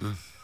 Mm.